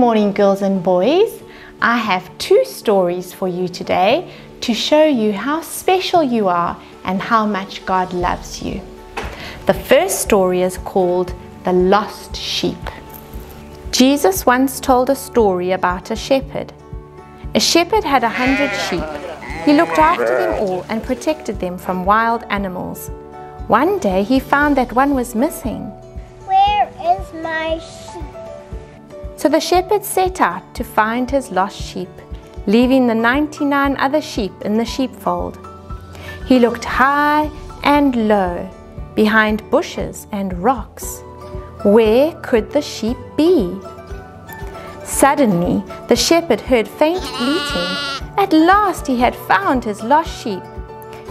morning, girls and boys. I have two stories for you today to show you how special you are and how much God loves you. The first story is called The Lost Sheep. Jesus once told a story about a shepherd. A shepherd had a hundred sheep. He looked after them all and protected them from wild animals. One day he found that one was missing. Where is my sheep? So the shepherd set out to find his lost sheep, leaving the 99 other sheep in the sheepfold. He looked high and low, behind bushes and rocks. Where could the sheep be? Suddenly, the shepherd heard faint bleating. At last he had found his lost sheep.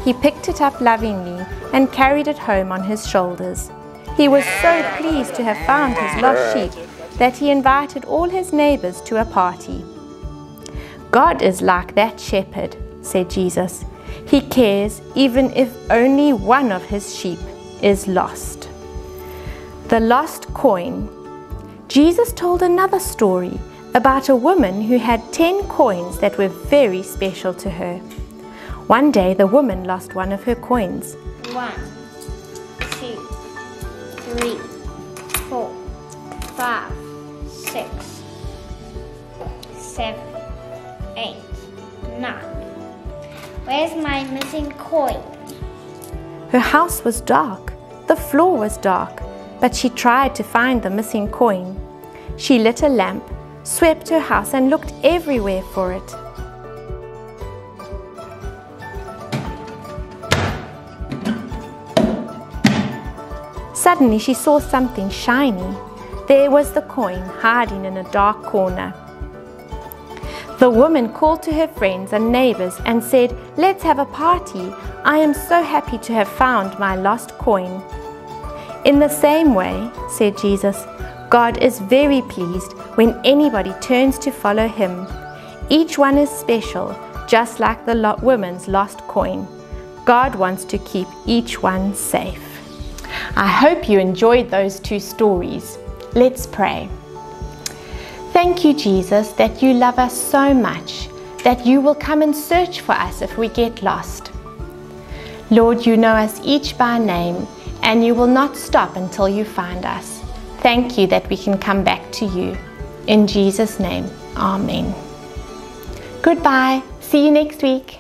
He picked it up lovingly and carried it home on his shoulders. He was so pleased to have found his lost sheep that he invited all his neighbors to a party. God is like that shepherd, said Jesus. He cares even if only one of his sheep is lost. The lost coin. Jesus told another story about a woman who had 10 coins that were very special to her. One day the woman lost one of her coins. One, two, three, seven, eight, nine. Where's my missing coin? Her house was dark, the floor was dark, but she tried to find the missing coin. She lit a lamp, swept her house, and looked everywhere for it. Suddenly she saw something shiny. There was the coin hiding in a dark corner. The woman called to her friends and neighbors and said, Let's have a party. I am so happy to have found my lost coin. In the same way, said Jesus, God is very pleased when anybody turns to follow him. Each one is special, just like the lo- woman's lost coin. God wants to keep each one safe. I hope you enjoyed those two stories. Let's pray. Thank you, Jesus, that you love us so much, that you will come and search for us if we get lost. Lord, you know us each by name, and you will not stop until you find us. Thank you that we can come back to you. In Jesus' name, Amen. Goodbye. See you next week.